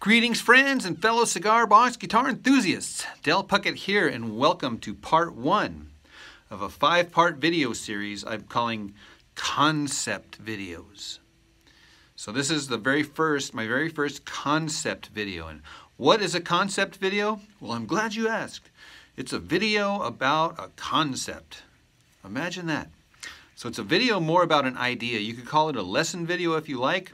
Greetings, friends and fellow cigar box guitar enthusiasts. Del Puckett here, and welcome to part one of a five part video series I'm calling Concept Videos. So, this is the very first, my very first concept video. And what is a concept video? Well, I'm glad you asked. It's a video about a concept. Imagine that. So, it's a video more about an idea. You could call it a lesson video if you like,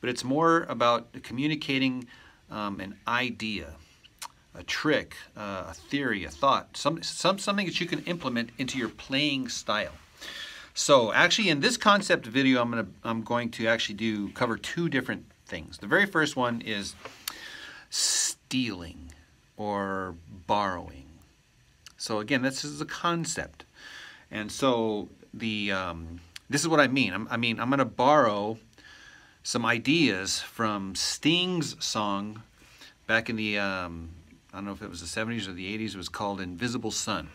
but it's more about communicating um, an idea, a trick, uh, a theory, a thought, some, some, something that you can implement into your playing style. So actually in this concept video, I'm, gonna, I'm going to actually do cover two different things. The very first one is stealing or borrowing. So again, this is a concept. And so the um, this is what I mean. I'm, I mean, I'm going to borrow some ideas from Sting's song back in the, um, I don't know if it was the 70s or the 80s, it was called Invisible Sun.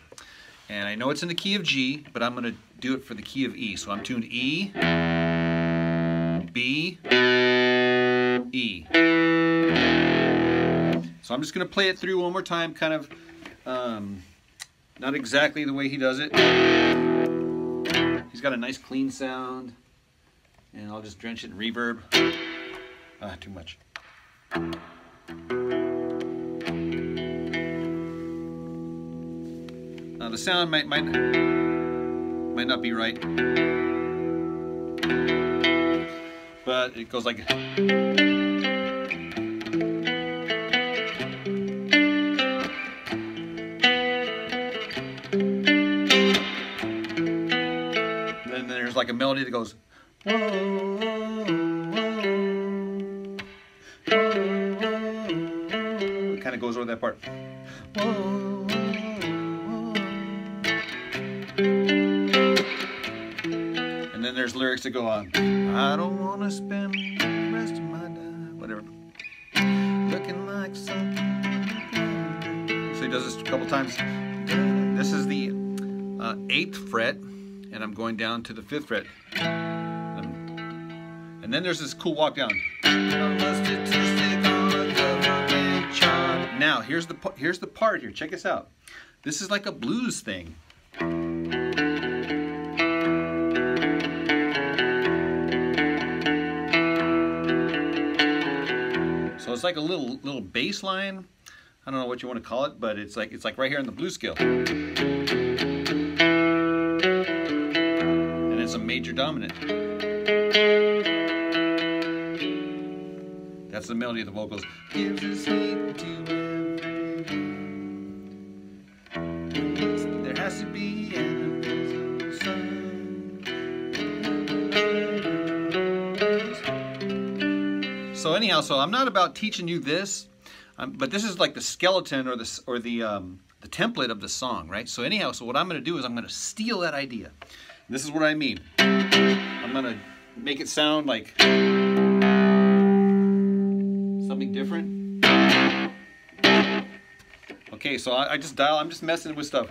And I know it's in the key of G, but I'm going to do it for the key of E. So I'm tuned E, B, E. So I'm just going to play it through one more time, kind of um, not exactly the way he does it. He's got a nice clean sound and I'll just drench it in reverb. Ah, too much. Now the sound might might might not be right, but it goes like. then there's like a melody that goes it kind of goes over that part. And then there's lyrics that go on. I don't want to spend the rest of my time, whatever. Looking like something. So he does this a couple times. This is the uh, eighth fret, and I'm going down to the fifth fret. And then there's this cool walk down. Now, here's the here's the part here. Check this out. This is like a blues thing. So it's like a little little bass line. I don't know what you want to call it, but it's like it's like right here in the blues scale. And it's a major dominant. That's the melody of the vocals. Gives us heat to There has to be an sun. So anyhow, so I'm not about teaching you this, um, but this is like the skeleton or the or the um, the template of the song, right? So anyhow, so what I'm going to do is I'm going to steal that idea. This is what I mean. I'm going to make it sound like something different. Okay, so I, I just dial, I'm just messing with stuff.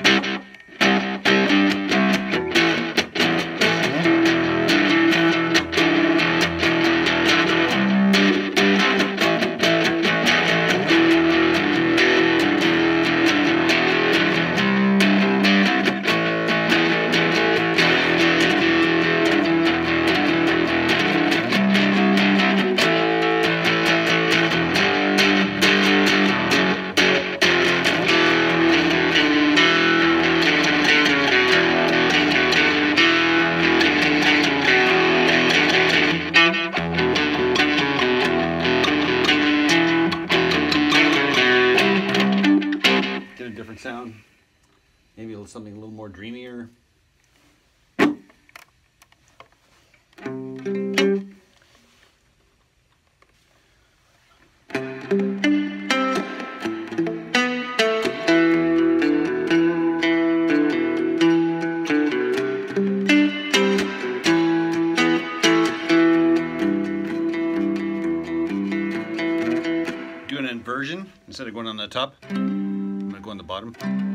On the top I'm going to go on the bottom.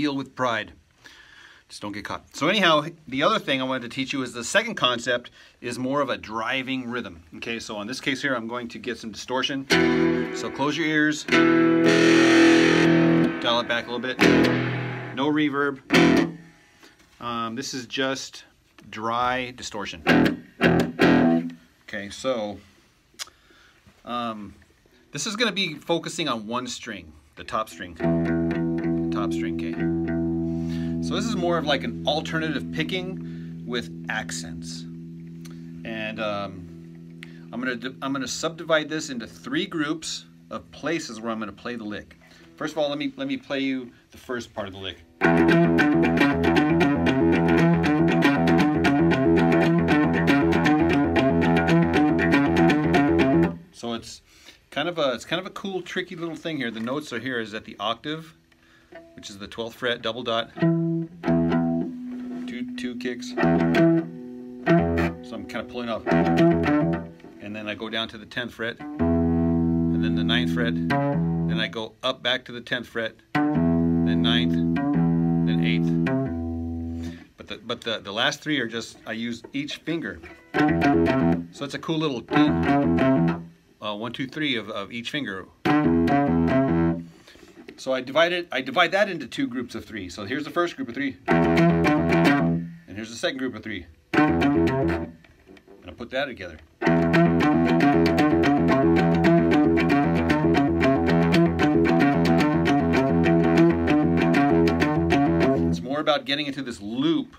Wheel with pride. Just don't get caught. So anyhow, the other thing I wanted to teach you is the second concept is more of a driving rhythm. Okay, so on this case here, I'm going to get some distortion. So close your ears, dial it back a little bit. No reverb. Um, this is just dry distortion. Okay, so um, this is going to be focusing on one string, the top string. Top string? So this is more of like an alternative picking with accents. And um, I'm gonna I'm gonna subdivide this into three groups of places where I'm gonna play the lick. First of all, let me let me play you the first part of the lick. So it's kind of a it's kind of a cool, tricky little thing here. The notes are here is at the octave, which is the 12th fret, double dot two two kicks. So I'm kind of pulling off. And then I go down to the 10th fret, and then the 9th fret, then I go up back to the 10th fret, then 9th, then 8th. But the, but the, the last three are just, I use each finger. So it's a cool little uh, one, two, three of, of each finger. So I divide it, I divide that into two groups of three. So here's the first group of three. And here's the second group of three. And I'll put that together. It's more about getting into this loop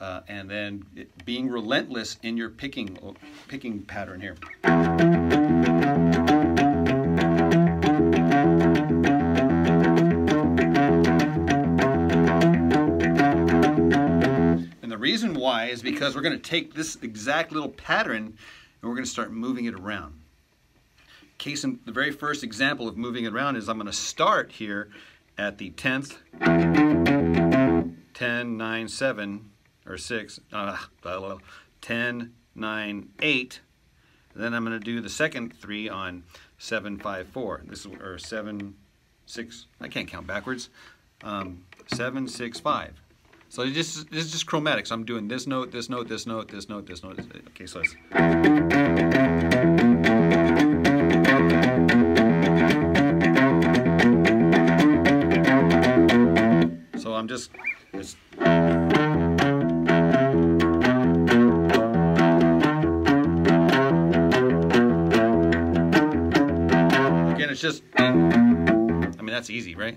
uh, and then being relentless in your picking, picking pattern here. Reason why is because we're going to take this exact little pattern and we're going to start moving it around. Case in the very first example of moving it around is I'm going to start here at the 10th, 10, 9, 7, or 6, uh, 10, 9, 8. then I'm going to do the second three on 7, 5, 4. This is, or 7, 6, I can't count backwards. Um, 7, 6, 5. So just this is just chromatic. So I'm doing this note, this note, this note, this note, this note. Okay, so it's. So I'm just. It's, Again, it's just. I mean, that's easy, right?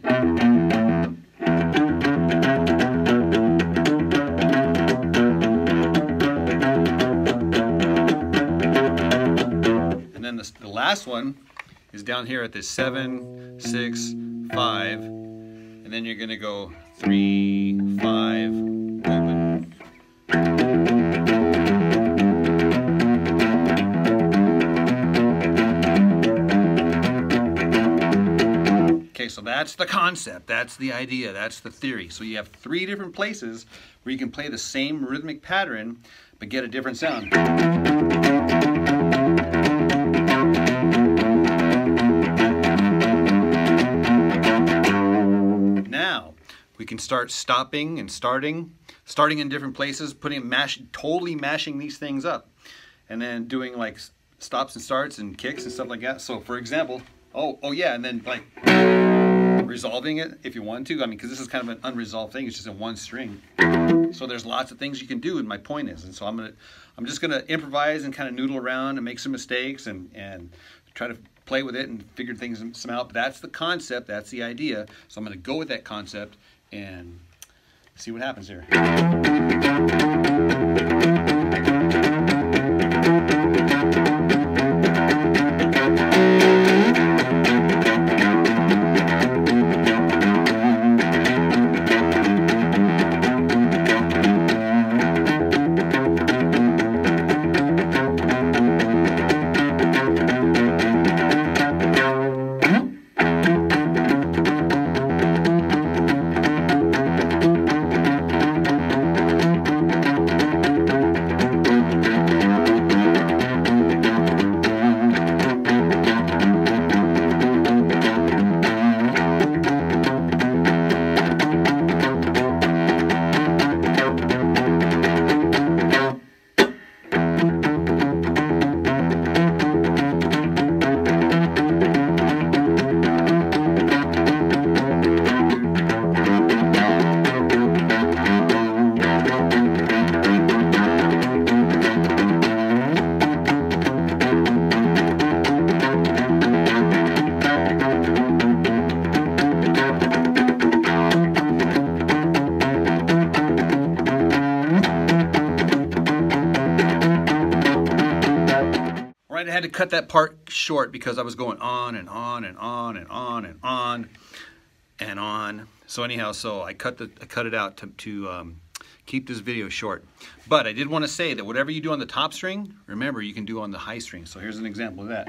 One is down here at the seven, six, five, and then you're gonna go three, five, open. Okay, so that's the concept, that's the idea, that's the theory. So you have three different places where you can play the same rhythmic pattern, but get a different sound. Can start stopping and starting, starting in different places, putting mash, totally mashing these things up, and then doing like stops and starts and kicks and stuff like that. So for example, oh, oh yeah, and then like resolving it if you want to. I mean, because this is kind of an unresolved thing. It's just in one string. So there's lots of things you can do, and my point is, and so I'm gonna, I'm just gonna improvise and kind of noodle around and make some mistakes and and try to play with it and figure things some out. But that's the concept. That's the idea. So I'm gonna go with that concept and see what happens here. Cut that part short because I was going on and on and on and on and on and on. So anyhow, so I cut the I cut it out to, to um, keep this video short. But I did want to say that whatever you do on the top string, remember you can do on the high string. So here's an example of that.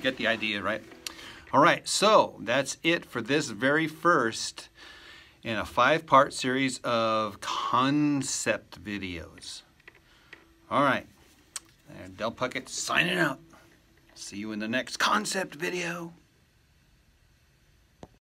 Get the idea, right? All right, so that's it for this very first in a five-part series of concept videos. All right, Del Puckett signing out. See you in the next concept video.